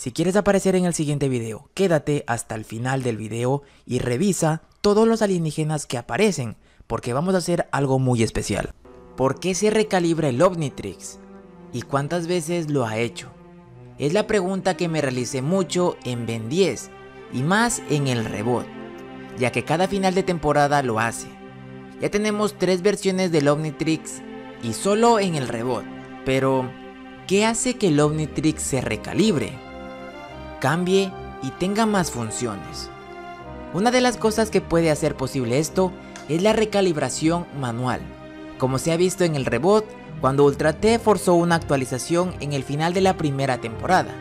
Si quieres aparecer en el siguiente video, quédate hasta el final del video y revisa todos los alienígenas que aparecen, porque vamos a hacer algo muy especial. ¿Por qué se recalibra el Omnitrix? ¿Y cuántas veces lo ha hecho? Es la pregunta que me realicé mucho en Ben 10 y más en el Rebot, ya que cada final de temporada lo hace. Ya tenemos tres versiones del Omnitrix y solo en el Rebot, pero ¿qué hace que el Omnitrix se recalibre? Cambie y tenga más funciones. Una de las cosas que puede hacer posible esto es la recalibración manual, como se ha visto en el Rebot cuando Ultra T forzó una actualización en el final de la primera temporada.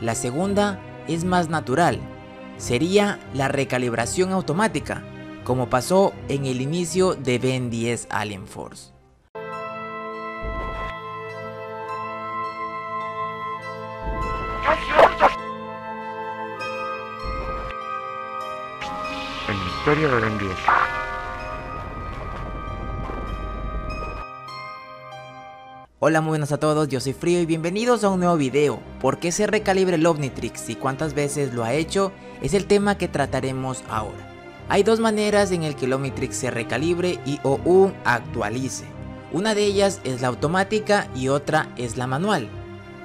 La segunda es más natural, sería la recalibración automática, como pasó en el inicio de Ben 10 Alien Force. Historia de Ben 10. Hola muy buenas a todos, yo soy Frío y bienvenidos a un nuevo video. ¿Por qué se recalibra el Omnitrix y cuántas veces lo ha hecho? Es el tema que trataremos ahora. Hay dos maneras en el que el Omnitrix se recalibre y o un actualice. Una de ellas es la automática y otra es la manual.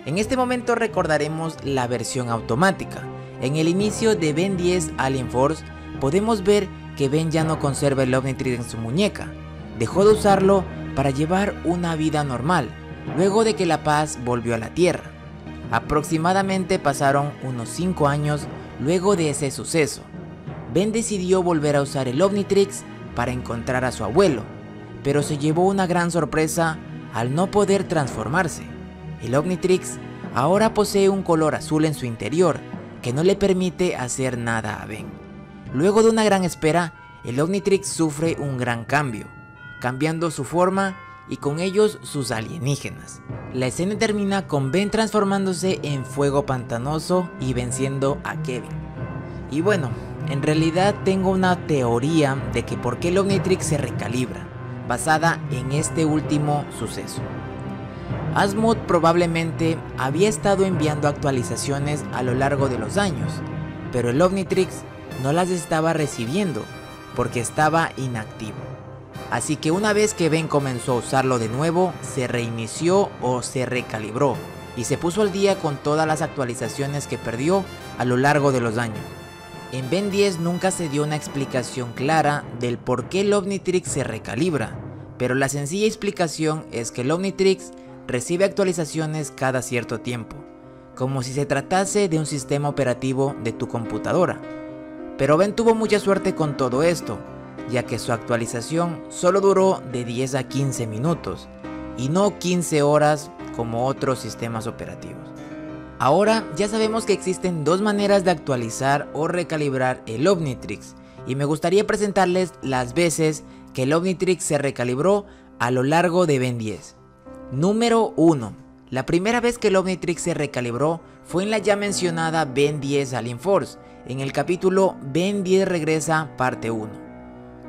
En este momento recordaremos la versión automática. En el inicio de Ben 10 Alien Force podemos ver que Ben ya no conserva el Omnitrix en su muñeca. Dejó de usarlo para llevar una vida normal, luego de que la paz volvió a la Tierra. Aproximadamente pasaron unos 5 años luego de ese suceso. Ben decidió volver a usar el Omnitrix para encontrar a su abuelo, pero se llevó una gran sorpresa al no poder transformarse. El Omnitrix ahora posee un color azul en su interior que no le permite hacer nada a Ben. Luego de una gran espera, el Omnitrix sufre un gran cambio, cambiando su forma y con ellos sus alienígenas. La escena termina con Ben transformándose en fuego pantanoso y venciendo a Kevin. Y bueno, en realidad tengo una teoría de que por qué el Omnitrix se recalibra, basada en este último suceso. Asmod probablemente había estado enviando actualizaciones a lo largo de los años, pero el Omnitrix no las estaba recibiendo porque estaba inactivo. Así que una vez que Ben comenzó a usarlo de nuevo, se reinició o se recalibró y se puso al día con todas las actualizaciones que perdió a lo largo de los años. En Ben 10 nunca se dio una explicación clara del por qué el Omnitrix se recalibra, pero la sencilla explicación es que el Omnitrix recibe actualizaciones cada cierto tiempo, como si se tratase de un sistema operativo de tu computadora. Pero Ben tuvo mucha suerte con todo esto, ya que su actualización solo duró de 10 a 15 minutos y no 15 horas como otros sistemas operativos. Ahora ya sabemos que existen dos maneras de actualizar o recalibrar el Omnitrix y me gustaría presentarles las veces que el Omnitrix se recalibró a lo largo de Ben 10. Número 1. La primera vez que el Omnitrix se recalibró fue en la ya mencionada Ben 10 Alien Force, en el capítulo Ben 10 regresa parte 1,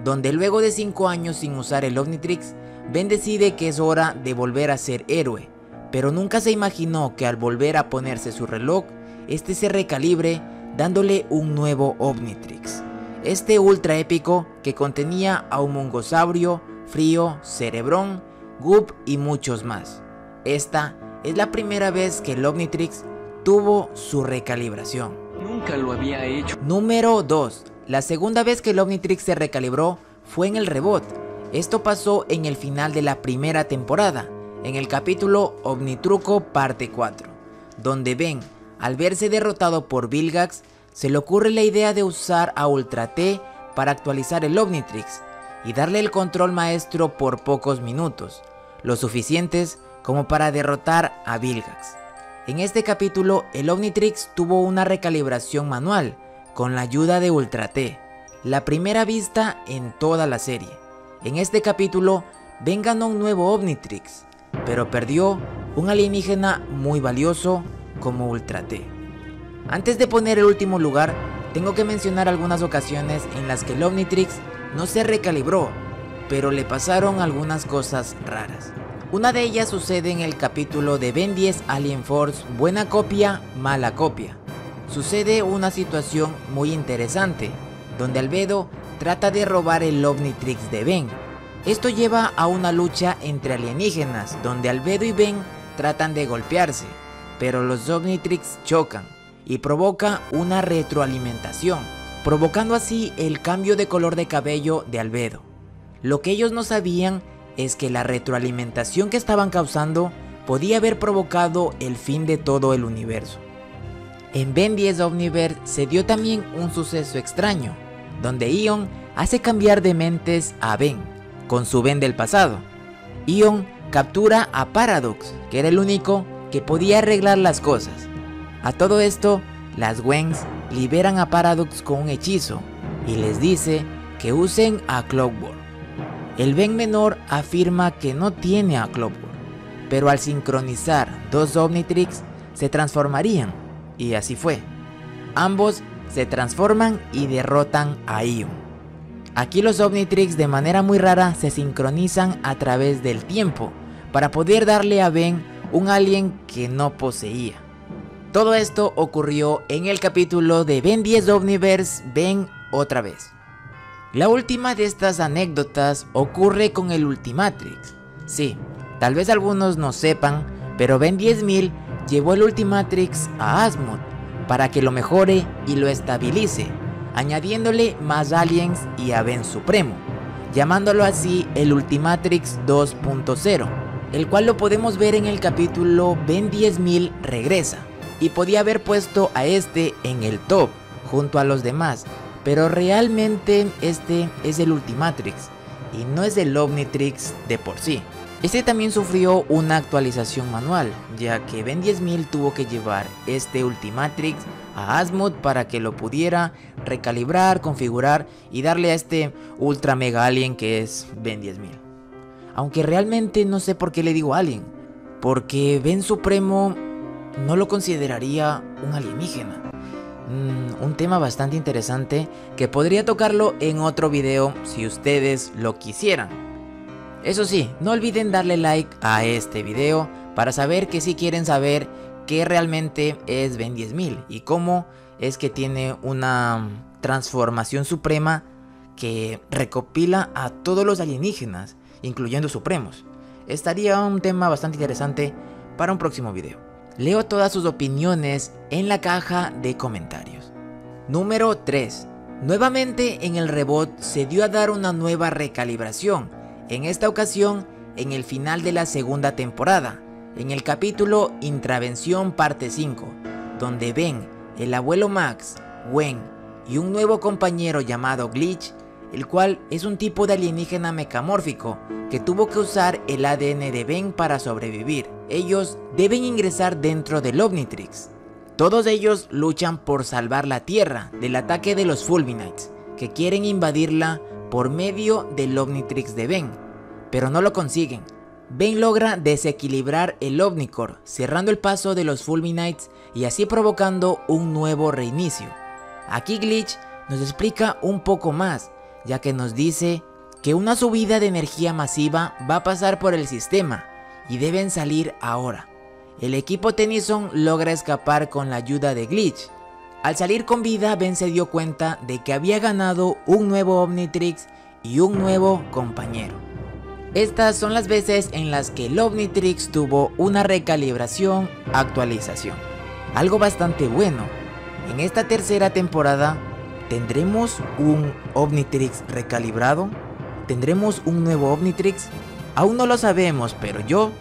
donde luego de 5 años sin usar el Omnitrix, Ben decide que es hora de volver a ser héroe, pero nunca se imaginó que al volver a ponerse su reloj, este se recalibre dándole un nuevo Omnitrix. Este ultra épico que contenía a un mongosaurio, frío, cerebrón, Goop y muchos más. Esta es la primera vez que el Omnitrix tuvo su recalibración. Nunca lo había hecho. Número 2. La segunda vez que el Omnitrix se recalibró fue en el Rebot. Esto pasó en el final de la primera temporada, en el capítulo Omnitruco parte 4, donde Ben, al verse derrotado por Vilgax, se le ocurre la idea de usar a Ultra T para actualizar el Omnitrix y darle el control maestro por pocos minutos, lo suficientes como para derrotar a Vilgax. En este capítulo, el Omnitrix tuvo una recalibración manual con la ayuda de Ultra T, la primera vista en toda la serie. En este capítulo, Ben ganó un nuevo Omnitrix, pero perdió un alienígena muy valioso como Ultra T. Antes de poner el último lugar, tengo que mencionar algunas ocasiones en las que el Omnitrix no se recalibró, pero le pasaron algunas cosas raras. Una de ellas sucede en el capítulo de Ben 10 Alien Force Buena copia, mala copia, sucede una situación muy interesante, donde Albedo trata de robar el Omnitrix de Ben. Esto lleva a una lucha entre alienígenas, donde Albedo y Ben tratan de golpearse, pero los Omnitrix chocan y provoca una retroalimentación, provocando así el cambio de color de cabello de Albedo. Lo que ellos no sabían es que la retroalimentación que estaban causando podía haber provocado el fin de todo el universo. En Ben 10 Omniverse se dio también un suceso extraño, donde Ion hace cambiar de mentes a Ben, con su Ben del pasado. Ion captura a Paradox, que era el único que podía arreglar las cosas. A todo esto, las Wengs liberan a Paradox con un hechizo y les dice que usen a Clockwork. El Ben menor afirma que no tiene a Clockwork, pero al sincronizar dos Omnitrix se transformarían, y así fue. Ambos se transforman y derrotan a Ion. Aquí los Omnitrix de manera muy rara se sincronizan a través del tiempo para poder darle a Ben un alien que no poseía. Todo esto ocurrió en el capítulo de Ben 10 Omniverse Ben otra vez. La última de estas anécdotas ocurre con el Ultimatrix. Sí, tal vez algunos no sepan, pero Ben 10000 llevó el Ultimatrix a Asmod para que lo mejore y lo estabilice, añadiéndole más aliens y a Ben Supremo, llamándolo así el Ultimatrix 2.0, el cual lo podemos ver en el capítulo Ben 10000 regresa, y podía haber puesto a este en el top, junto a los demás, pero realmente este es el Ultimatrix, y no es el Omnitrix de por sí. Este también sufrió una actualización manual, ya que Ben 10000 tuvo que llevar este Ultimatrix a Asmod para que lo pudiera recalibrar, configurar y darle a este ultra mega alien que es Ben 10000. Aunque realmente no sé por qué le digo alien, porque Ben Supremo no lo consideraría un alienígena. Mm, un tema bastante interesante que podría tocarlo en otro video si ustedes lo quisieran. Eso sí, no olviden darle like a este video para saber que si quieren saber qué realmente es Ben 10000 y cómo es que tiene una transformación suprema que recopila a todos los alienígenas, incluyendo supremos. Estaría un tema bastante interesante para un próximo video. Leo todas sus opiniones en la caja de comentarios. Número 3. Nuevamente en el rebot se dio a dar una nueva recalibración en esta ocasión, en el final de la segunda temporada, en el capítulo Intravención parte 5, donde Ben, el abuelo Max, Gwen y un nuevo compañero llamado Glitch, el cual es un tipo de alienígena mecamórfico que tuvo que usar el ADN de Ben para sobrevivir. Ellos deben ingresar dentro del Omnitrix. Todos ellos luchan por salvar la Tierra del ataque de los Fulminites, que quieren invadirla por medio del Omnitrix de Ben, pero no lo consiguen. Ben logra desequilibrar el Omnicore, cerrando el paso de los Fulminites y así provocando un nuevo reinicio. Aquí Glitch nos explica un poco más, ya que nos dice que una subida de energía masiva va a pasar por el sistema y deben salir ahora. El equipo Tennyson logra escapar con la ayuda de Glitch, al salir con vida, Ben se dio cuenta de que había ganado un nuevo Omnitrix y un nuevo compañero. Estas son las veces en las que el Omnitrix tuvo una recalibración, actualización. Algo bastante bueno. En esta tercera temporada, ¿tendremos un Omnitrix recalibrado? ¿Tendremos un nuevo Omnitrix? Aún no lo sabemos, pero yo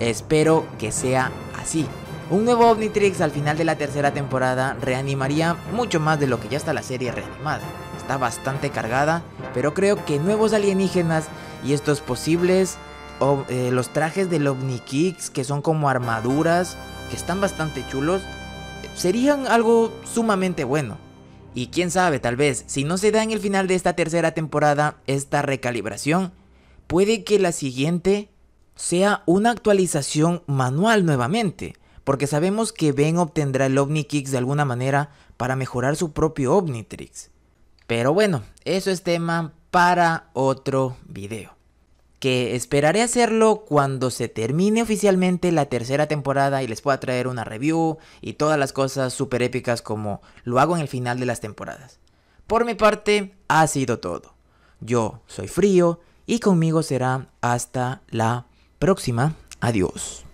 espero que sea así. Un nuevo Omnitrix al final de la tercera temporada reanimaría mucho más de lo que ya está la serie reanimada. Está bastante cargada, pero creo que nuevos alienígenas y estos posibles eh, los trajes del Omnikix que son como armaduras que están bastante chulos serían algo sumamente bueno. Y quién sabe, tal vez, si no se da en el final de esta tercera temporada esta recalibración, puede que la siguiente sea una actualización manual nuevamente porque sabemos que Ben obtendrá el Omnikix de alguna manera para mejorar su propio Omnitrix. Pero bueno, eso es tema para otro video. Que esperaré hacerlo cuando se termine oficialmente la tercera temporada y les pueda traer una review y todas las cosas super épicas como lo hago en el final de las temporadas. Por mi parte, ha sido todo. Yo soy Frío y conmigo será hasta la próxima. Adiós.